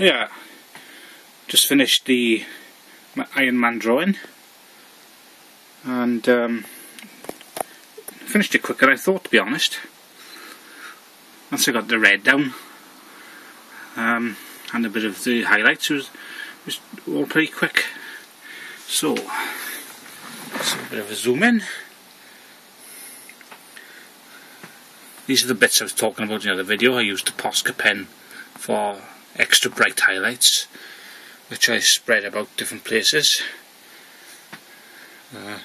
yeah, just finished the Iron Man drawing and um, finished it quicker than I thought to be honest. Once I got the red down um, and a bit of the highlights was, was all pretty quick. So, a bit of a zoom in. These are the bits I was talking about in the other video. I used the Posca pen for extra bright highlights which I spread about different places. Uh,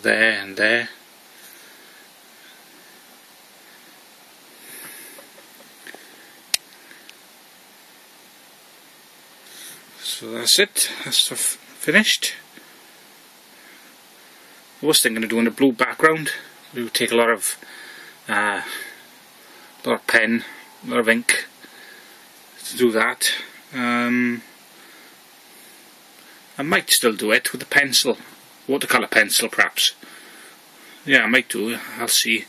there and there. So that's it. That's finished. I was thinking of doing a blue background it would take a lot of uh, a lot of pen, a lot of ink to do that. Um, I might still do it with a pencil, watercolour pencil perhaps. Yeah, I might do. I'll see,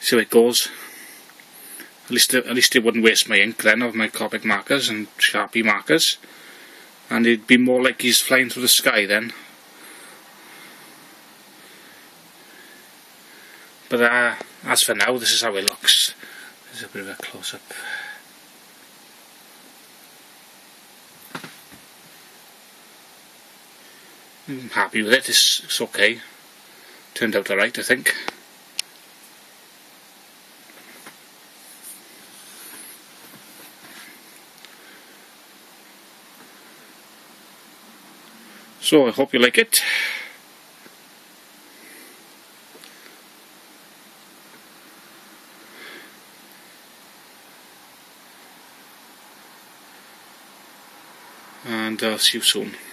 see how it goes. At least, at least it wouldn't waste my ink then of my Copic markers and Sharpie markers, and it'd be more like he's flying through the sky then. But uh, as for now, this is how it looks. There's a bit of a close-up. I'm happy with it, it's, it's okay. Turned out alright, I think. So I hope you like it. and I'll see you soon.